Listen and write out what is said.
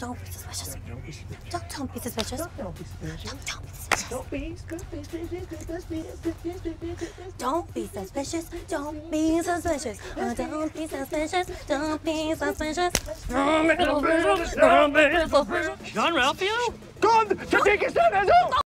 Don't be suspicious. Don't be suspicious. Don't don't be suspicious. Don't be suspicious. Don't be suspicious. Don't be suspicious. Don't be suspicious. Don't be suspicious. Don't be suspicious. Don't be suspicious. Don't be suspicious. Jean-Ralphio? Gone to take his son as